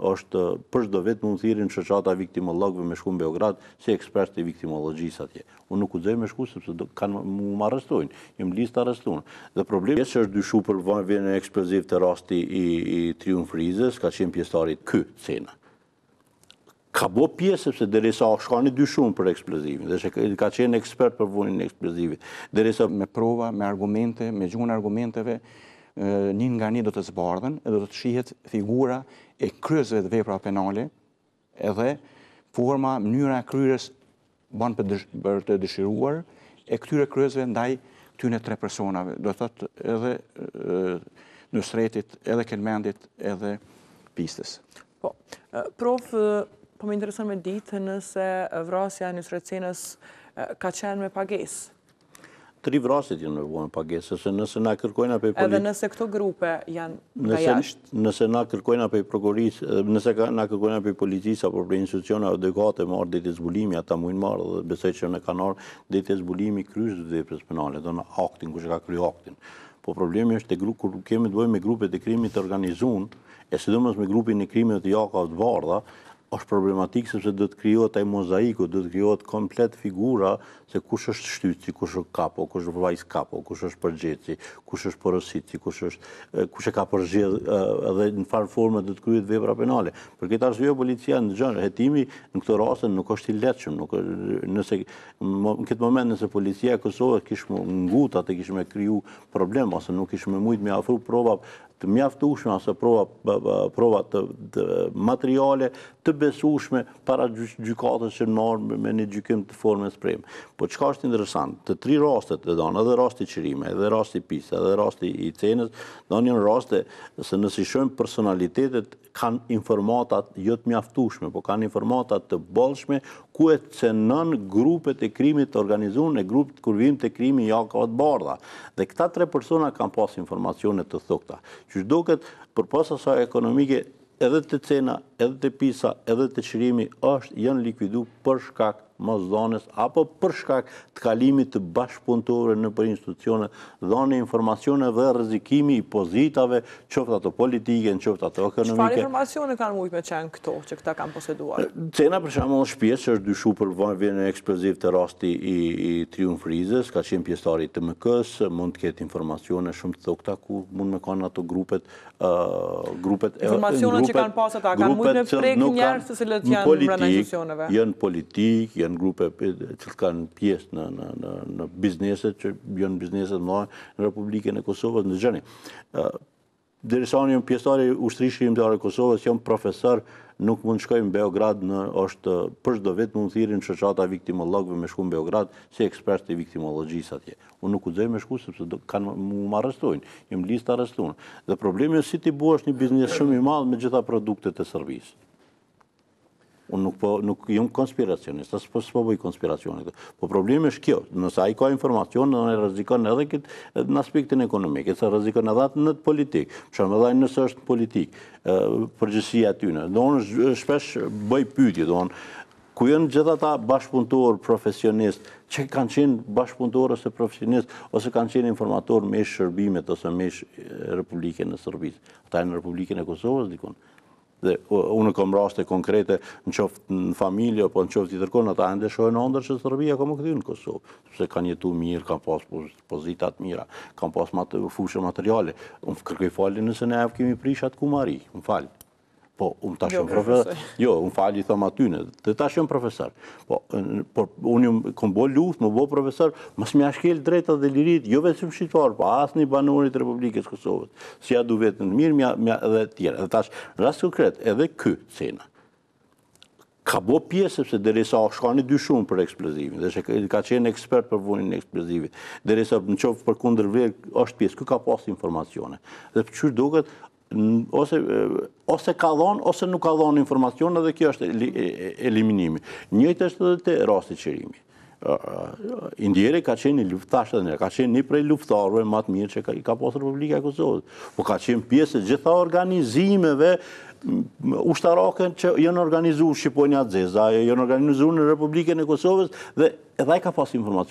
është për çdo vit më thirrin shoqata e viktimologëve me shku në Beograd si ekspert i viktimologjisë atje. Unë nuk guxoj me shku sepse do kanë me më arrestu, jam n'listë t'arrestimit. Dhe problemi është që është dyshu për vënie eksplozivi te rasti i, i Triumf Rizës, ka qenë pjesëtari ky Cena. Ka bo pjesë sepse derisa osht kon i dyshuar për eksplozivin dhe që ka qenë ekspert për vënien e eksplozivit, derisa me prova, me argumente, me gjuhën e argumenteve, një nga një do të zbardhen edhe do të shihet figura e kryesve të veprave penale edhe forma, mënyra e kryerjes ban për të dëshiruar e këtyre kryesve ndaj këtyre tre personave, do të thotë edhe Nusretit, edhe Kelmendit, edhe Pistës. Po, prof, po më intereson me ditë nëse vrasja e Nusret Cenës ka qenë me pagesë. Tri vrasjet janë me pagesë, sepse nëse na kërkojmë prej poli... Edhe nëse këto grupe janë nga jashtë? Nëse na kërkojmë prej prokurorisë, nëse na kërkojmë prej policisë, apo prej institucioneve adekuate, me ardhë deri te zbulimi, ata mujnë me ardhë, dhe besoj që kanë ardhë deri te zbulimi i kryesve të veprës penale, dhe në aktin, kush e ka kry aktin. Po problemi është te grupet, kur kemi të bëjmë me grupe të krimit të organizun, e sidomos me grupin e krimit të jakave të bardha, është problematikë, sepse do të krijohet ai mozaiku, do të krijohet komplet figura Se kush është shtytësi, kush është kapo, kush është vajs kapo, kush është përgjegjësi, kush është porositësi, kush është kush e ka përzgjedh edhe në çfarë forme do të kryhet vepra penale. Për këtë arsye policia ndonëse hetimi në këto raste nuk është i lehtëshëm, nuk nëse në këtë moment nëse policia e Kosovës kish me u ngutë, atëherë kish me kriju problem ose nuk kish me mujt me ofru prova të mjaftueshme ose prova prova materiale të besueshme para gjykatës që me marrë një aktgjykim të formës prem'. Po çka është interesant, të tri rastet domethënë, edhe rasti Qerimi, edhe rasti Pista, edhe rasti i Cenës, domethënë janë raste se nëse i shohim personalitetet kanë informata jo të mjaftueshme, por kanë informata të bollshme ku e cenon grupet e krimit të organizun e grupet kur vijmë te krimi i jakave të bardha. Dhe këta tre persona kanë pas informacione të thukëta. Qysh duket, përpos asaj ekonomike, edhe te Cena, edhe te Pista, edhe te Qerimi është janë likuidu për shkak mosdhënies apo për shkak të kalimit të bashkëpunëtorëve nëpër institucione, dhënë informacione dhe rrezikimi i pozitave, qoftë ato politike, qoftë ato ekonomike. Çfarë informacione kanë mujtë me qenë këto, që këta kanë poseduar? Cena, për shembull, është pjesë që është dyshu për vënie eksplozivi te rasti i Triumf Rizës, ka qenë pjesëtar i TMK-së, mund të ketë informacione shumë të thukëta ku mund me kanë ato grupet grupet e informacionet që kanë pasur ata kanë mujtë me prek njerëz të cilët janë brenda institucioneve janë politik janë grupe që kanë pjesë në në në në bizneset që janë bizneset mëdha në Republikën e Kosovës ndëgjoni derisa unë jam pjesëtar i ushtrisë çlirimtare të Kosovës jam profesor nuk mund të shkoj në Beograd edhe pse për çdo vit mu më thirrin shoqata e viktimologëve me shku në Beograd si ekspert i viktimologjisë atje Unë nuk guxoj me shku sepse do kanë mu më arrestojnë. Jam në listë të arrestuar. Dhe problemi është si ti bon një biznes shumë i madh me gjitha produktet e Serbisë. Unë nuk po nuk jam konspiracionist, as po s'po bëj konspiracione këtu. Po problemi është kjo, nëse ai ka informacion, ai rrezikon edhe kët në aspektin ekonomik, e rrezikon edhe atë në politikë. Për shembull, edhe ai nëse është në politikë, ë përgjegjësia e tyre. Dhe unë shpesh bëj pyetje, dhe unë Ku janë gjithë ata bashkëpunëtorë profesionistë, që kanë qenë bashkëpunëtorë ose profesionistë, ose kanë qenë informatorë me shërbimet ose me Republikën e Sërbisë. Ata janë në Republikën e Kosovës, dikun. Dhe unë kom raste konkrete në qoftë në familje, apo në qoftë jetërkun, ata e shohin andërr që Sërbia ka me u kthy në Kosovë, sepse kanë jetu mirë, kanë pas pozita t'mira, kanë pas fushë materiale. Unë kërkoj falje nëse ne e kemi prish atë kumari, më falë. Po, unë tash jam profesor. Jo, unë falë i thëmë atyne, dhe tash jam profesor. Po, por unë jam kam bo luftë, me u bo profesor, mos me ia shkel drejtat dhe liritë, jo vetëm shqiptar, po asnjë banori të Republikës Kosovës, si ja du vetes të mirën, me ja edhe tjerve. Dhe tash, rast konkret, edhe ky, Cena, ka bo pjesë, sepse derisa është kanë i dyshum për eksplozivin, dhe që ka qenë ekspert për vunjen e eksplozivit, derisa në qoftë për kundërvlerë, është pjesë, ky ka pas informacione. Dhe për çfarë duket, ose ka dhanë, ose nuk ka dhanë informacion, edhe kjo është eliminimi. Njëjtë është edhe te rasti Qerimi. I ndjeri ka qenë një luftar edhe një, ka qenë një prej luftarve ma të mirë që i ka pasë Republika e Kosovës, po ka qenë pjesë e gjitha organizimeve ushtarake që janë organizu Shqiponja e Zeza, janë organizu në Republikën e Kosovës dhe edhe ai ka pasë informacion.